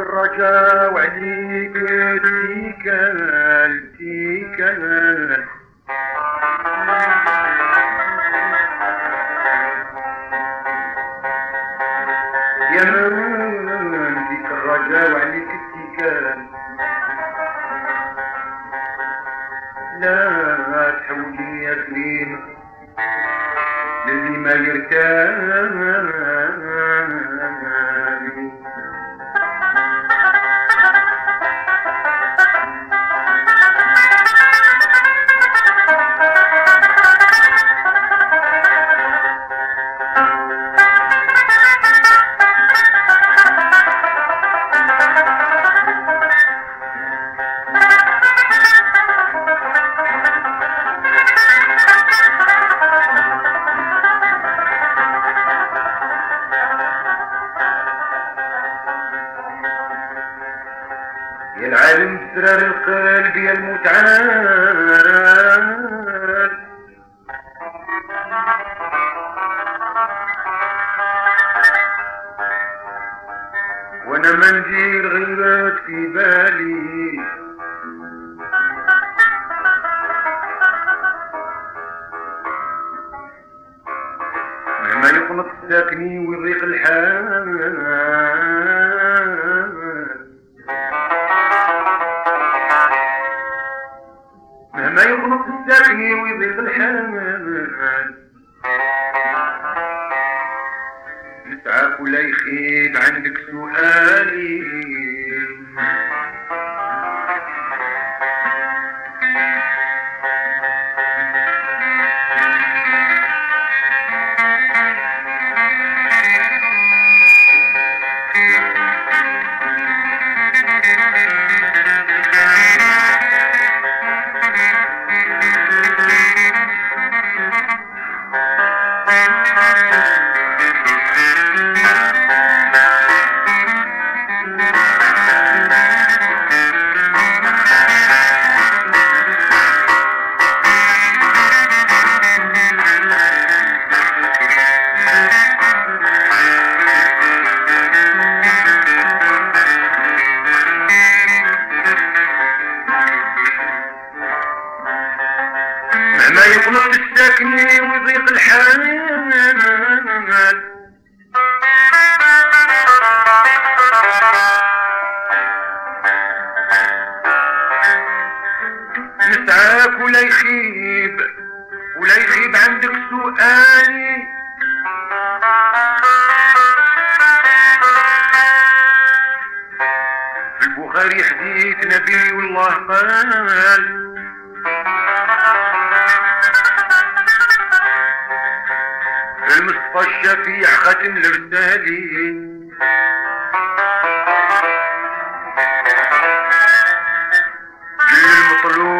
الرجاء وعليك التكال التكال يا من الرجاء وعليك التكال لا تحولي يا كريم للي ما يرتاح شيخي عندك سؤال؟ المصطفى الشفيع ختم الرسالين المطلوب